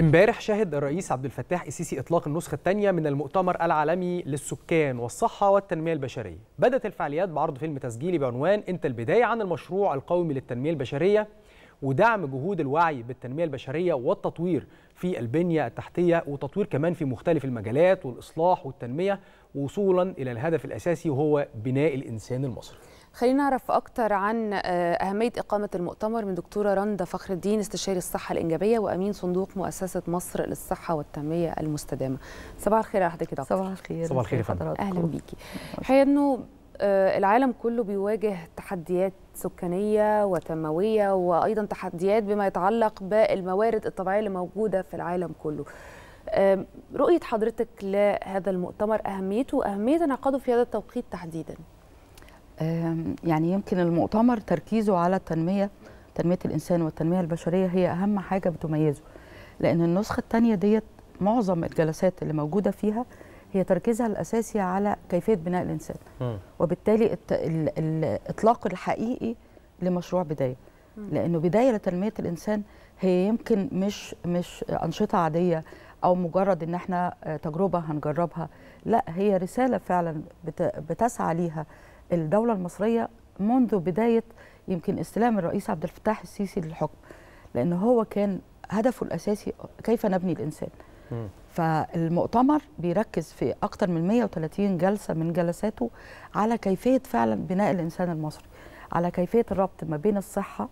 امبارح شهد الرئيس عبد الفتاح السيسي إطلاق النسخة الثانية من المؤتمر العالمي للسكان والصحة والتنمية البشرية. بدأت الفعاليات بعرض فيلم تسجيلي بعنوان انت البداية عن المشروع القومي للتنمية البشرية ودعم جهود الوعي بالتنمية البشرية والتطوير في البنية التحتية وتطوير كمان في مختلف المجالات والإصلاح والتنمية وصولا إلى الهدف الأساسي وهو بناء الإنسان المصري. خلينا نعرف أكتر عن أهمية إقامة المؤتمر من دكتورة رندا فخر الدين استشاري الصحة الإنجابية وأمين صندوق مؤسسة مصر للصحة والتنمية المستدامة. صباح الخير على حضرتك يا دكتور. صباح الخير. صباح الخير يا فندم. أهلا بيكي. الحقيقة أنه العالم كله بيواجه تحديات سكانية وتنموية وأيضا تحديات بما يتعلق بالموارد الطبيعية اللي موجودة في العالم كله. رؤية حضرتك لهذا المؤتمر أهميته وأهمية انعقاده في هذا التوقيت تحديداً. يعني يمكن المؤتمر تركيزه على التنمية تنمية الإنسان والتنمية البشرية هي أهم حاجة بتميزه لأن النسخة الثانية ديت معظم الجلسات اللي موجودة فيها هي تركيزها الأساسي على كيفية بناء الإنسان م. وبالتالي الت... ال... الإطلاق الحقيقي لمشروع بداية م. لأنه بداية لتنمية الإنسان هي يمكن مش مش أنشطة عادية أو مجرد إن إحنا تجربة هنجربها لأ هي رسالة فعلا بت... بتسعى ليها الدولة المصرية منذ بداية يمكن استلام الرئيس عبد الفتاح السيسي للحكم لأن هو كان هدفه الأساسي كيف نبني الإنسان م. فالمؤتمر بيركز في أكثر من 130 جلسة من جلساته على كيفية فعلا بناء الإنسان المصري على كيفية الربط ما بين الصحة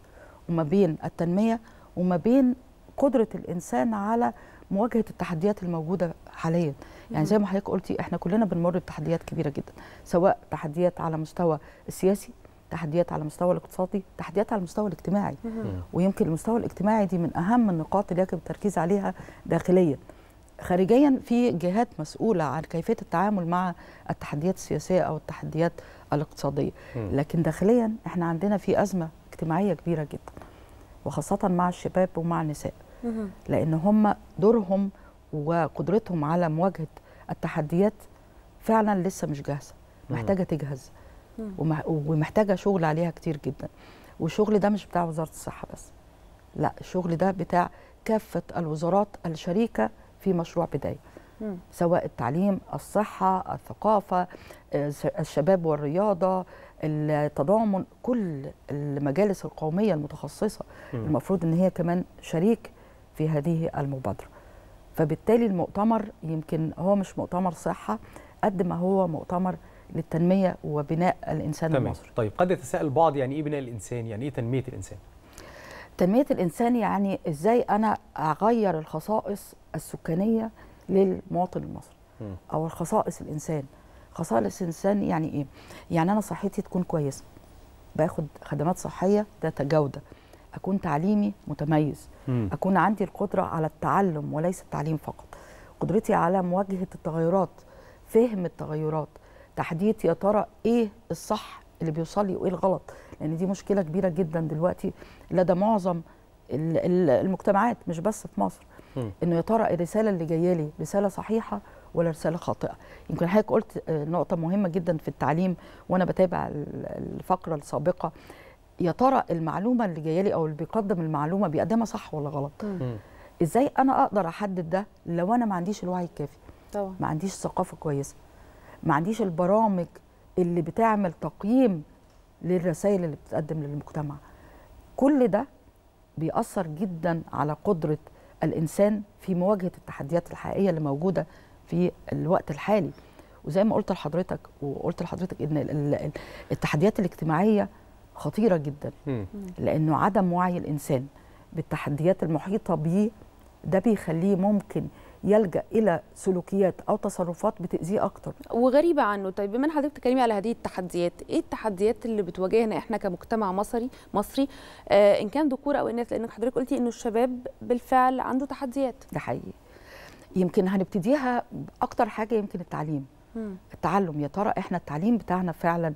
وما بين التنمية وما بين قدرة الإنسان على مواجهة التحديات الموجودة حاليا. يعني زي ما حضرتك قلتي إحنا كلنا بنمر بتحديات كبيرة جدا سواء تحديات على مستوى السياسي تحديات على المستوى الاقتصادي تحديات على المستوى الاجتماعي. ويمكن المستوى الاجتماعي دي من أهم النقاط اللي يجب التركيز عليها داخليا. خارجيا في جهات مسؤولة عن كيفية التعامل مع التحديات السياسية أو التحديات الاقتصادية. لكن داخليا إحنا عندنا في أزمة اجتماعية كبيرة جدا وخاصة مع الشباب ومع النساء. لأن هم دورهم وقدرتهم على مواجهة التحديات فعلا لسه مش جاهزة محتاجة تجهز. ومحتاجة شغل عليها كتير جدا. والشغل ده مش بتاع وزارة الصحة بس. لا الشغل ده بتاع كافة الوزارات الشريكة في مشروع بداية. سواء التعليم الصحة الثقافة الشباب والرياضة التضامن كل المجالس القومية المتخصصة. المفروض إن هي كمان شريك في هذه المبادرة. فبالتالي المؤتمر يمكن هو مش مؤتمر صحة قد ما هو مؤتمر للتنمية وبناء الإنسان تمام. المصري. طيب قد يتساءل البعض يعني إيه بناء الإنسان؟ يعني إيه تنمية الإنسان؟ تنمية الإنسان يعني إزاي أنا أغير الخصائص السكانية للمواطن المصري. أو الخصائص الإنسان. خصائص الإنسان يعني إيه؟ يعني أنا صحتي تكون كويسة. باخد خدمات صحية ذات جودة اكون تعليمي متميز. م. اكون عندي القدرة على التعلم وليس التعليم فقط. قدرتي على مواجهة التغيرات فهم التغيرات تحديد يا ترى إيه الصح اللي بيوصل لي وإيه الغلط. لأن دي مشكلة كبيرة جدا دلوقتي لدى معظم المجتمعات مش بس في مصر. م. إنه يا ترى الرسالة اللي جاية لي رسالة صحيحة ولا رسالة خاطئة. يمكن حضرتك قلت نقطة مهمة جدا في التعليم وأنا بتابع الفقرة السابقة. يا ترى المعلومة اللي جاية لي أو اللي بيقدم المعلومة بيقدمها صح ولا غلط؟ مم. إزاي أنا أقدر أحدد ده لو أنا ما عنديش الوعي الكافي؟ طبعا. ما عنديش ثقافة كويسة. ما عنديش البرامج اللي بتعمل تقييم للرسائل اللي بتتقدم للمجتمع. كل ده بيأثر جدا على قدرة الإنسان في مواجهة التحديات الحقيقية اللي موجودة في الوقت الحالي. وزي ما قلت لحضرتك وقلت لحضرتك إن التحديات الاجتماعية خطيرة جدا. م. لأنه عدم وعي الإنسان بالتحديات المحيطة به ده بيخليه ممكن يلجأ إلى سلوكيات أو تصرفات بتأذيه أكتر. وغريبة عنه. طيب بما حضرتك بتتكلمي على هذه التحديات إيه التحديات اللي بتواجهنا إحنا كمجتمع مصري مصري؟ آه إن كان ذكور أو إناث لأن حضرتك قلتي إنه الشباب بالفعل عنده تحديات. ده حقيقي. يمكن هنبتديها أكتر حاجة يمكن التعليم. م. التعلم يا ترى إحنا التعليم بتاعنا فعلا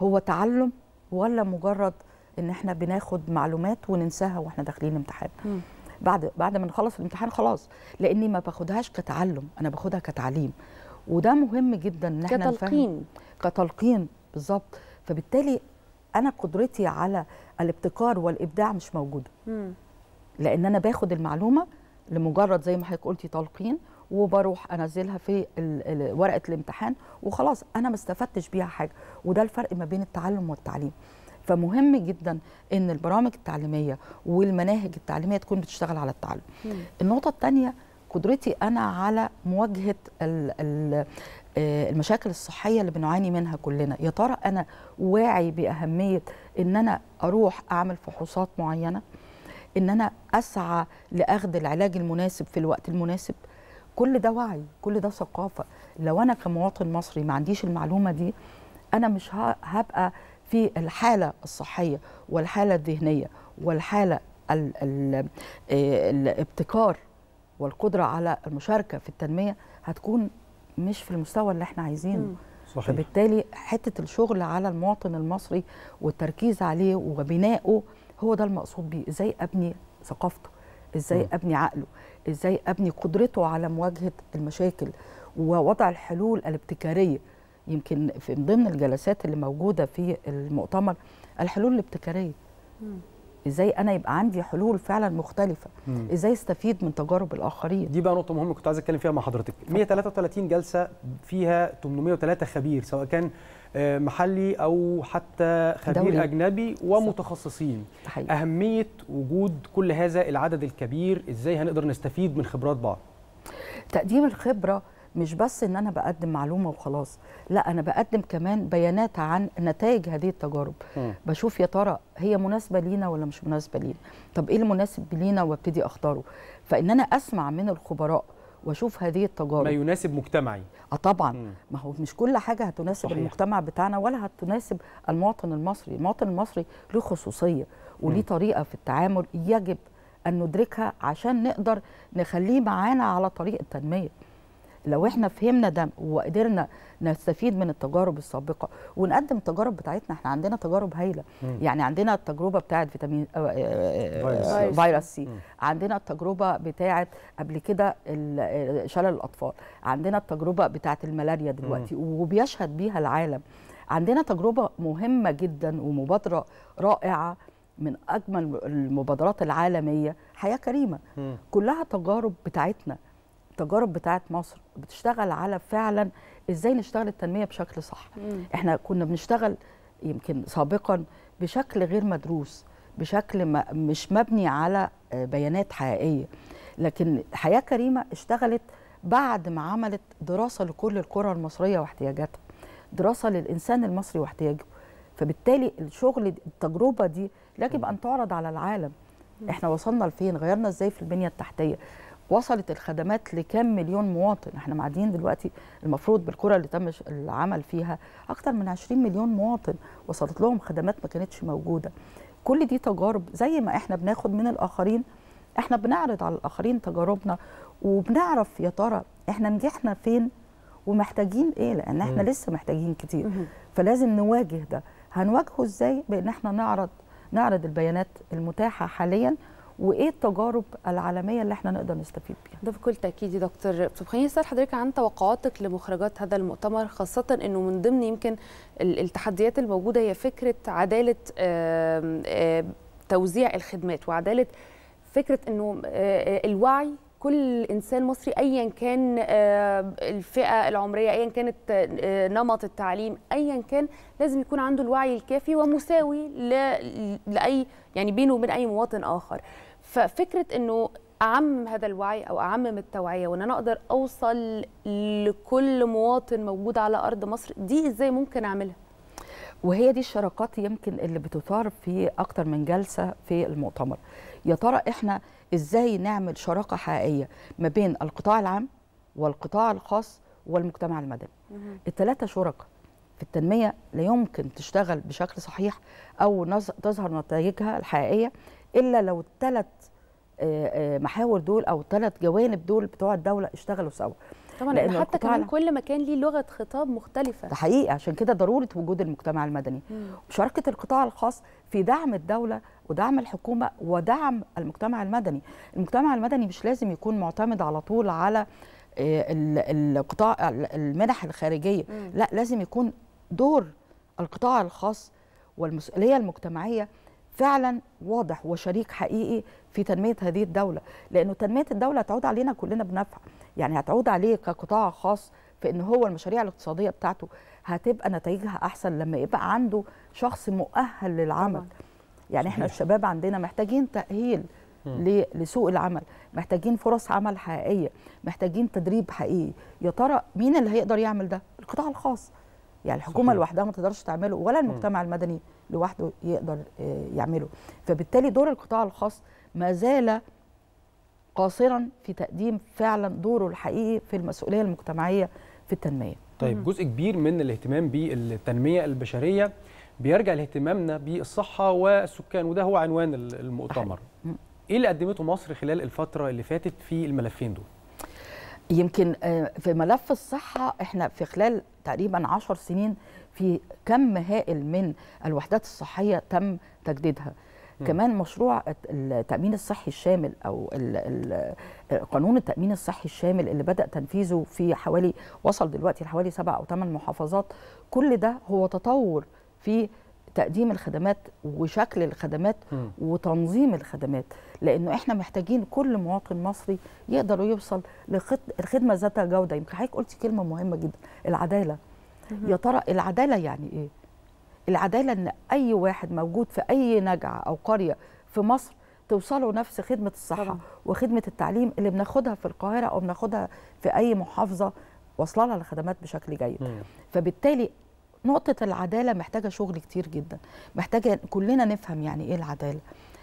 هو تعلم ولا مجرد إن إحنا بناخد معلومات وننساها وإحنا داخلين امتحان م. بعد بعد ما نخلص الامتحان خلاص. لأني ما باخدهاش كتعلم أنا باخدها كتعليم. وده مهم جدا إن إحنا كتلقين. كتلقين بالظبط. فبالتالي أنا قدرتي على الابتكار والإبداع مش موجودة. مم. لأن أنا باخد المعلومة لمجرد زي ما حضرتك قلتي تلقين وبروح انزلها في ورقة الامتحان وخلاص أنا ما استفدتش بيها حاجة. وده الفرق ما بين التعلم والتعليم. فمهم جدا إن البرامج التعليمية والمناهج التعليمية تكون بتشتغل على التعلم. النقطة الثانية قدرتي أنا على مواجهة ال- ال- آه، المشاكل الصحية اللي بنعاني منها كلنا. يا ترى أنا واعي بأهمية إن أنا أروح أعمل فحوصات معينة؟ إن أنا أسعى لأخذ العلاج المناسب في الوقت المناسب؟ كل ده وعي كل ده ثقافة. لو أنا كمواطن مصري ما عنديش المعلومة دي أنا مش هبقى في الحالة الصحية والحالة الذهنية والحالة ال ال آه، الابتكار والقدرة على المشاركة في التنمية هتكون مش في المستوى اللي إحنا عايزينه. صحيح. فبالتالي حتة الشغل على المواطن المصري والتركيز عليه وبنائه هو ده المقصود بيه. إزاي أبني ثقافته؟ إزاي. أبني عقله إزاي أبني قدرته على مواجهة المشاكل ووضع الحلول الابتكارية يمكن في من ضمن الجلسات اللي موجودة في المؤتمر الحلول الابتكارية مم. إزاي أنا يبقى عندي حلول فعلا مختلفة مم. إزاي استفيد من تجارب الآخرين دي بقى نقطة مهمة كنت عايز أتكلم فيها مع حضرتك 133 جلسة فيها 803 خبير سواء كان محلي أو حتى خبير دولي. أجنبي ومتخصصين حقيقي. أهمية وجود كل هذا العدد الكبير إزاي هنقدر نستفيد من خبرات بعض تقديم الخبرة مش بس إن أنا بقدم معلومة وخلاص لا أنا بقدم كمان بيانات عن نتائج هذه التجارب مم. بشوف يا ترى هي مناسبة لينا ولا مش مناسبة لينا طب إيه المناسب لينا وأبتدي أختاره فإن أنا أسمع من الخبراء واشوف هذه ما التجارب يناسب مجتمعي آه طبعا مم. ما هو مش كل حاجة هتناسب صحيح. المجتمع بتاعنا ولا هتناسب المواطن المصري المواطن المصري له خصوصية وليه مم. طريقة في التعامل يجب أن ندركها عشان نقدر نخليه معانا على طريق التنمية لو إحنا فهمنا ده وقدرنا نستفيد من التجارب السابقة ونقدم التجارب بتاعتنا إحنا عندنا تجارب هايلة مم. يعني عندنا التجربة بتاعت فيتامين آه، آه، فيروس. آه، فيروس سي مم. عندنا التجربة بتاعت قبل كده شلل الأطفال عندنا التجربة بتاعت الملاريا دلوقتي وبيشهد بيها العالم عندنا تجربة مهمة جدا ومبادرة رائعة من أجمل المبادرات العالمية حياة كريمة مم. كلها تجارب بتاعتنا تجارب بتاعت مصر بتشتغل على فعلا إزاي نشتغل التنمية بشكل صح. مم. إحنا كنا بنشتغل يمكن سابقا بشكل غير مدروس بشكل ما مش مبني على آه، بيانات حقيقية. لكن حياة كريمة اشتغلت بعد ما عملت دراسة لكل القرى المصرية واحتياجاتها دراسة للإنسان المصري واحتياجه. فبالتالي الشغل دي- التجربة دي يجب أن تعرض على العالم. إحنا وصلنا لفين؟ غيرنا إزاي في البنية التحتية؟ وصلت الخدمات لكام مليون مواطن. إحنا معديين دلوقتي المفروض بالقرى اللي تم العمل فيها أكتر من 20 مليون مواطن وصلت لهم خدمات ما كانتش موجودة. كل دي تجارب زي ما إحنا بناخد من الآخرين. إحنا بنعرض على الآخرين تجاربنا وبنعرف يا ترى إحنا نجحنا فين ومحتاجين إيه؟ لأن إحنا مم. لسه محتاجين كتير. مهم. فلازم نواجه ده. هنواجهه إزاي؟ بأن إحنا نعرض نعرض البيانات المتاحة حاليا وإيه التجارب العالمية اللي إحنا نقدر نستفيد بيها؟ ده بكل تأكيد يا دكتور طب خليني اسال حضرتك عن توقعاتك لمخرجات هذا المؤتمر خاصة إنه من ضمن يمكن ال- التحديات الموجودة هي فكرة عدالة توزيع الخدمات وعدالة فكرة إنه الوعي كل إنسان مصري ايا كان آه، الفئة العمرية ايا كانت آه، نمط التعليم ايا كان لازم يكون عنده الوعي الكافي ومساوي لأي يعني بينه وبين أي مواطن آخر. ففكرة إنه اعمم هذا الوعي أو اعمم التوعية وإن أنا أقدر أوصل لكل مواطن موجود على أرض مصر دي إزاي ممكن أعملها؟ وهي دي الشراكات يمكن اللي بتثار في أكتر من جلسة في المؤتمر. يا ترى إحنا إزاي نعمل شراكة حقيقية ما بين القطاع العام والقطاع الخاص والمجتمع المدني. الثلاثه شركاء في التنمية لا يمكن تشتغل بشكل صحيح أو تظهر نتائجها الحقيقية إلا لو الثلاث محاور دول أو الثلاث جوانب دول بتوع الدولة اشتغلوا سوا. طبعا لأن حتى كمان كل مكان ليه لغة خطاب مختلفة. ده حقيقي عشان كده ضرورة وجود المجتمع المدني. مم. مشاركة القطاع الخاص في دعم الدولة ودعم الحكومة ودعم المجتمع المدني. المجتمع المدني مش لازم يكون معتمد على طول على آه، ال- القطاع ال- المنح الخارجية. مم. لا لازم يكون دور القطاع الخاص والمسؤولية المجتمعية فعلا واضح وشريك حقيقي في تنمية هذه الدولة. لأنه تنمية الدولة هتعود علينا كلنا بنفع. يعني هتعود عليه كقطاع خاص في إن هو المشاريع الاقتصادية بتاعته هتبقى نتائجها أحسن لما يبقى عنده شخص مؤهل للعمل. طبعاً. يعني إحنا. الشباب عندنا محتاجين تأهيل ل- لسوق العمل محتاجين فرص عمل حقيقية محتاجين تدريب حقيقي. يا ترى مين اللي هيقدر يعمل ده؟ القطاع الخاص. يعني الحكومة. لوحدها ما تقدرش تعمله ولا المجتمع المدني لوحده يقدر آه، يعمله. فبالتالي دور القطاع الخاص ما زال قاصرا في تقديم فعلا دوره الحقيقي في المسؤولية المجتمعية في التنمية. طيب جزء كبير من الاهتمام بالتنمية البشرية بيرجع لاهتمامنا بالصحة والسكان وده هو عنوان ال- المؤتمر. إيه اللي قدمته مصر خلال الفترة اللي فاتت في الملفين دول؟ يمكن آه، في ملف الصحة إحنا في خلال تقريبا عشر سنين في كم هائل من الوحدات الصحية تم تجديدها. كمان مشروع التأمين الصحي الشامل أو ال- ال- قانون التأمين الصحي الشامل اللي بدأ تنفيذه في حوالي وصل دلوقتي لحوالي سبع أو ثمان محافظات. كل ده هو تطور في تقديم الخدمات وشكل الخدمات مم. وتنظيم الخدمات. لأنه إحنا محتاجين كل مواطن مصري يقدر يوصل لخدمه ذات جودة. يمكن حضرتك قلتي كلمة مهمة جدا العدالة. يا ترى العدالة يعني إيه؟ العدالة إن أي واحد موجود في أي نجعة أو قرية في مصر توصله نفس خدمة الصحة طبعاً. وخدمة التعليم اللي بناخدها في القاهرة أو بناخدها في أي محافظة واصلة لها الخدمات بشكل جيد مم. فبالتالي نقطة العدالة محتاجة شغل كتير جدا محتاجة كلنا نفهم يعني إيه العدالة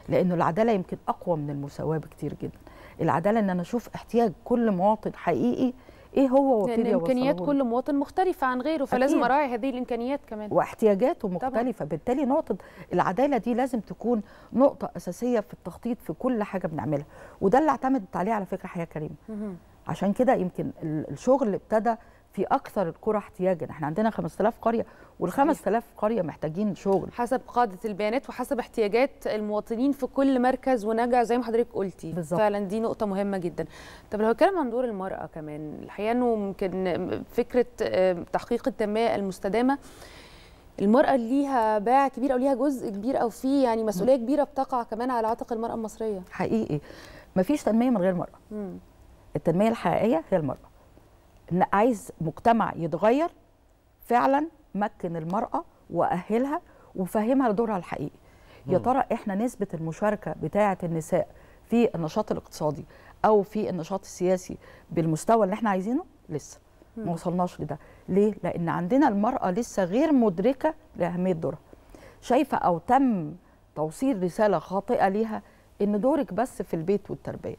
لأنه العدالة يمكن أقوى من المساواة بكتير جدا العدالة إن أنا أشوف احتياج كل مواطن حقيقي إيه هو وابتدي امكانيات. كل مواطن مختلفة عن غيره فلازم. أراعي هذه الإمكانيات كمان واحتياجاته مختلفة بالتالي نقطة العدالة دي لازم تكون نقطة أساسية في التخطيط في كل حاجة بنعملها وده اللي اعتمدت عليه على فكرة حياة كريمة مهم. عشان كده يمكن ال- الشغل ابتدى في أكثر القرى احتياجا. إحنا عندنا 5000 قرية وال 5000 قرية محتاجين شغل. حسب قاعدة البيانات وحسب احتياجات المواطنين في كل مركز ونجع زي ما حضرتك قلتي. بالظبط. فعلا دي نقطة مهمة جدا. طب لو هتكلم عن دور المرأة كمان الحقيقة إنه ممكن فكرة تحقيق التنمية المستدامة المرأة ليها باع كبير أو ليها جزء كبير أو في يعني مسؤولية كبيرة بتقع كمان على عاتق المرأة المصرية. حقيقي. مفيش تنمية من غير مرأة. مم. التنمية الحقيقية هي المرأة. إن عايز مجتمع يتغير فعلا مكن المرأة وأهلها وفهمها دورها الحقيقي. يا. ترى إحنا نسبة المشاركة بتاعة النساء في النشاط الاقتصادي أو في النشاط السياسي بالمستوى اللي إحنا عايزينه؟ لسه. ما وصلناش لده. ليه؟ لأن عندنا المرأة لسه غير مدركة لأهمية دورها. شايفة أو تم توصيل رسالة خاطئة ليها إن دورك بس في البيت والتربية.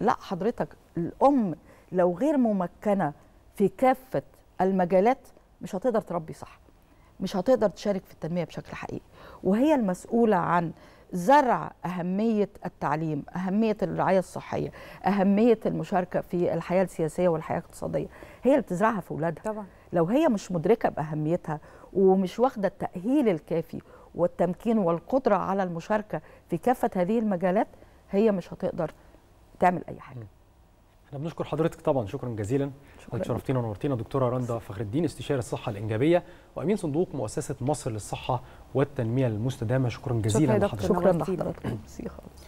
لا حضرتك الأم لو غير ممكنة في كافة المجالات مش هتقدر تربي صح مش هتقدر تشارك في التنمية بشكل حقيقي. وهي المسؤولة عن زرع أهمية التعليم أهمية الرعاية الصحية أهمية المشاركة في الحياة السياسية والحياة الاقتصادية. هي اللي بتزرعها في اولادها طبعا. لو هي مش مدركة بأهميتها ومش واخدة التأهيل الكافي والتمكين والقدرة على المشاركة في كافة هذه المجالات هي مش هتقدر تعمل أي حاجة. إحنا بنشكر حضرتك طبعا شكرا جزيلا. حضرتك شرفتينا ونورتينا. دكتورة رندا فخر الدين استشاري الصحة الإنجابية. وأمين صندوق مؤسسة مصر للصحة والتنمية المستدامة. شكرا جزيلا شكرا. لحضرتك. شكرا خالص.